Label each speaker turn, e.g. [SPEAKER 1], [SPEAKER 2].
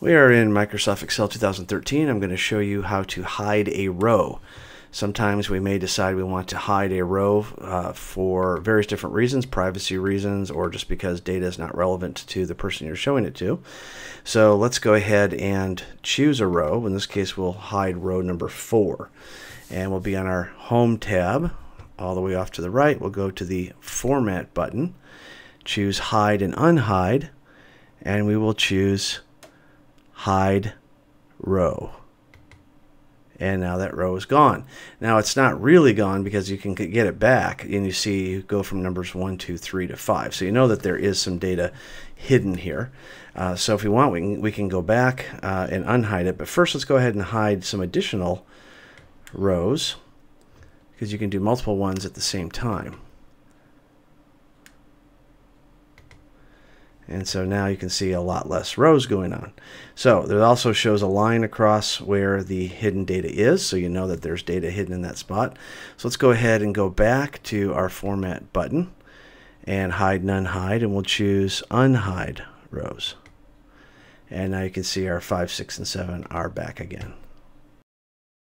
[SPEAKER 1] We are in Microsoft Excel 2013. I'm going to show you how to hide a row. Sometimes we may decide we want to hide a row uh, for various different reasons, privacy reasons, or just because data is not relevant to the person you're showing it to. So let's go ahead and choose a row. In this case, we'll hide row number four. And we'll be on our Home tab. All the way off to the right, we'll go to the Format button, choose Hide and Unhide, and we will choose hide row. And now that row is gone. Now it's not really gone because you can get it back and you see you go from numbers 1, 2, 3 to 5. So you know that there is some data hidden here. Uh, so if we want, we can, we can go back uh, and unhide it. But first let's go ahead and hide some additional rows because you can do multiple ones at the same time. And so now you can see a lot less rows going on. So it also shows a line across where the hidden data is, so you know that there's data hidden in that spot. So let's go ahead and go back to our Format button and Hide and Unhide, and we'll choose unhide rows. And now you can see our 5, 6, and 7 are back again.